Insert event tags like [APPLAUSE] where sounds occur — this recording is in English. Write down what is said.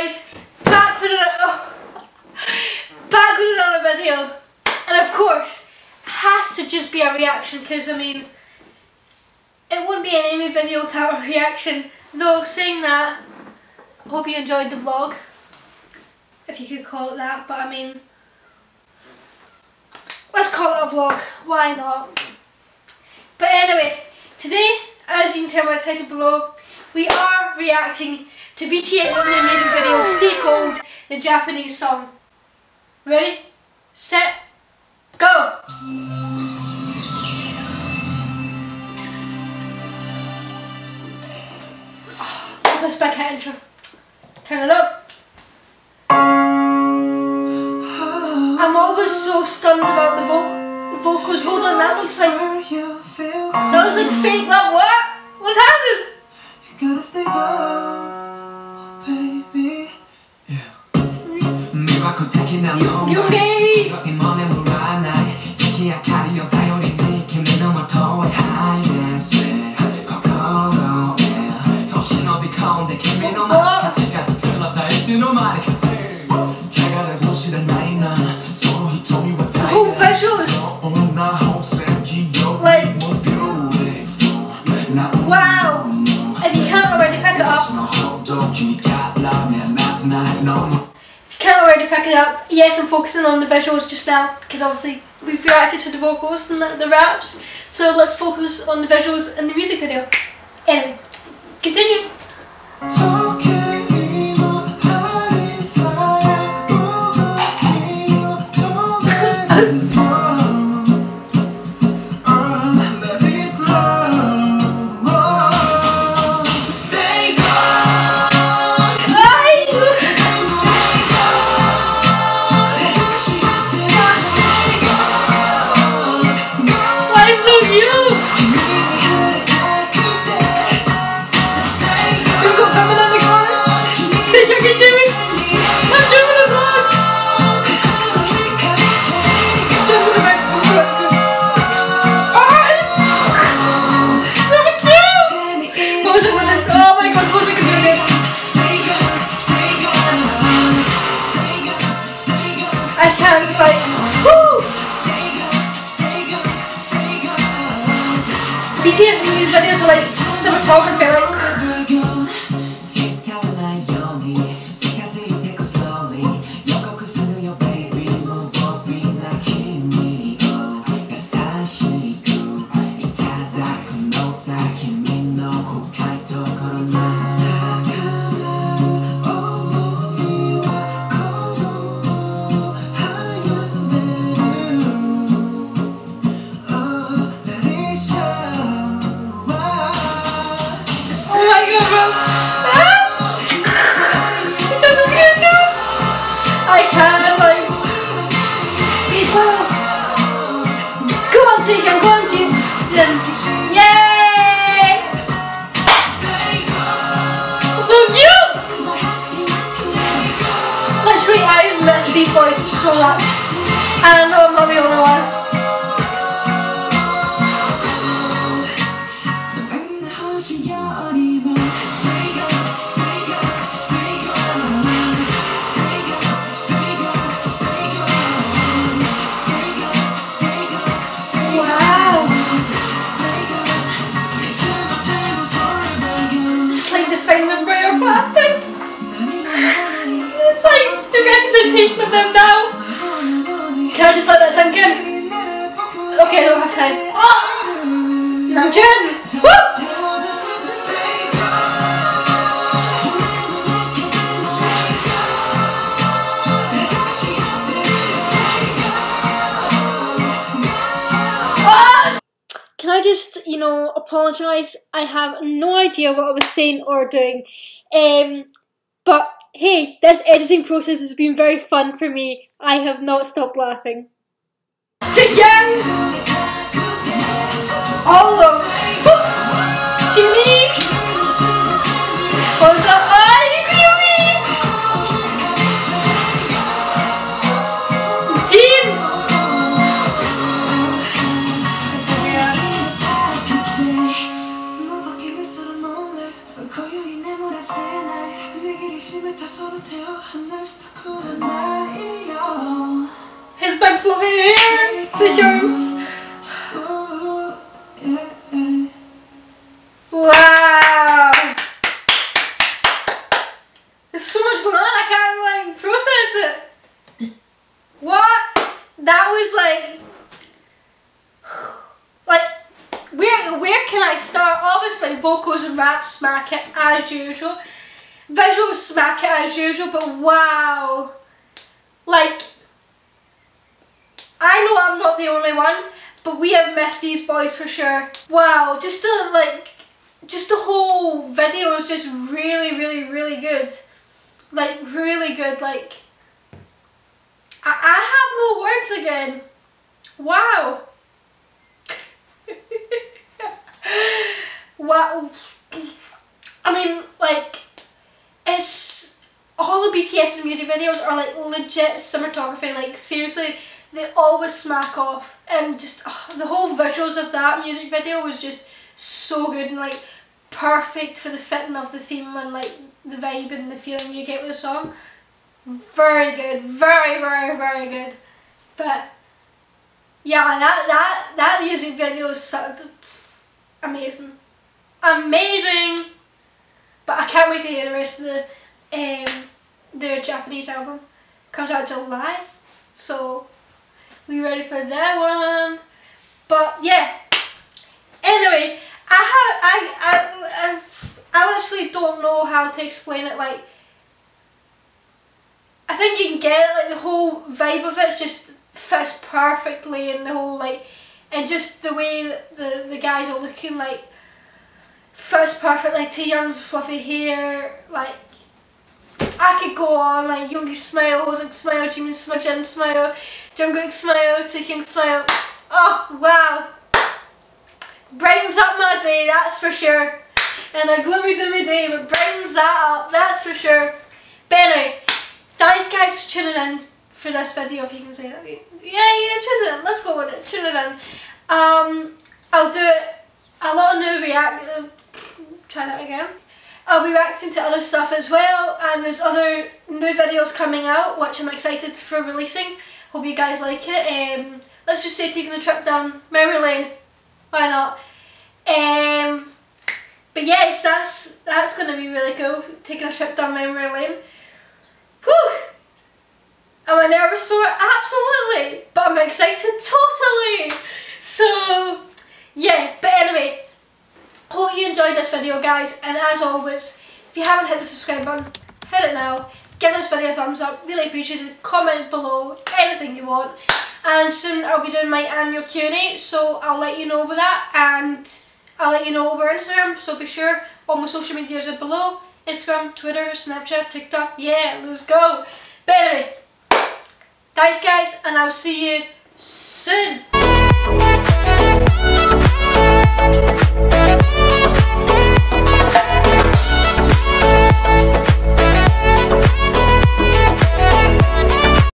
guys, back with another, oh, back with another video, and of course, has to just be a reaction, because I mean, it wouldn't be an Aimée video without a [LAUGHS] reaction, though saying that, hope you enjoyed the vlog, if you could call it that, but I mean, let's call it a vlog, why not? But anyway, today, as you can tell by the title below, we are reacting to BTS's new music video, Stay Gold, the Japanese song. Ready, set, go! Ah, oh, this back intro. Turn it up. I'm always so stunned about the, vo vocals. Hold on, that looks like that looks like fake. That what? What's happening? 네와 굳게 난 유리. 너의 몸에 물어 나의 특히 아카리오 다요리 느낌이 너무 더워 hide and seek 거꾸로 yeah. 더 신호비 가운데 kimi no 마치 같이 가서 흘러서 it's no 마리 자가를 보시던 나이 나 서로 히토미와 다이아 Cool visuals. 나 혼자 기억 Like- more beautiful 나 Wow. If you can't already pick it up, it up, yes, I'm focusing on the visuals just now because obviously we've reacted to the vocals and the, the raps. So let's focus on the visuals and the music video. Anyway, continue. coming on the I'm jumping the block. Jumping right to the Alright. So cute. What it with this? Oh my god, what was it going to I sound like, woo! BTS music videos are like cinematography, like I know I'm not the only one. The representation of them now. Just let that sink in? Okay, don't have time. Oh! Jen! Woo! Ah! Can I just, you know, apologise? I have no idea what I was saying or doing. Um, but hey, this editing process has been very fun for me. I have not stopped laughing. Again! All of His back flow here! Sicherungs! Wow! There's so much going on, I can't like process it! What? That was like fluffy hair! It's yours! start, obviously vocals and rap smack it as usual. Visuals smack it as usual, but wow. Like, I know I'm not the only one, but we have missed these boys for sure. Wow, just the like, just the whole video is just really, really, really good. Like, really good, like, I, I have no words again. Wow. Wow. I mean, like, it's all of BTS's music videos are like legit cinematography. Like, seriously, they always smack off. And just oh, the whole visuals of that music video was just so good and like perfect for the fitting of the theme and like the vibe and the feeling you get with the song. Very good, very, very, very good. But yeah, that that that music video is so amazing, amazing. But I can't wait to hear the rest of the um their Japanese album. Comes out July, so we ready for that one. But yeah. Anyway, I have I I I, literally don't know how to explain it. Like, I think you can get it. Like the whole vibe of it just fits perfectly, and the whole like, and just the way that the the guys are looking like fits perfectly. Taehyung's fluffy hair, like. I could go on like Yoongi smile, Hoseok smile, Jimin smile, Jin smile, Jungkook smile, Taehyung smile. Oh wow! brightens up my day, that's for sure. And a gloomy doomy day, but brightens that up, that's for sure. But anyway, thanks guys for tuning in for this video, if you can say that. Yeah, yeah, tune it in, let's go with it, tune it in. Um, I'll do it, a lot of new react, try that again. I'll be reacting to other stuff as well, and there's other new videos coming out, which I'm excited for releasing. Hope you guys like it. Um, let's just say taking a trip down memory lane why not? Um, but yes, that's that's going to be really cool, taking a trip down memory lane. Whew! Am I nervous for it? Absolutely! But I'm excited totally! So, yeah, but anyway, hope you enjoyed this video guys, and as always, if you haven't hit the subscribe button, hit it now, give this video a thumbs up, really appreciate it, comment below, anything you want. And soon I'll be doing my annual Q&A so I'll let you know about that and I'll let you know over Instagram so be sure. All my social medias are below Instagram, Twitter, Snapchat, TikTok, yeah let's go. But anyway thanks guys and I'll see you soon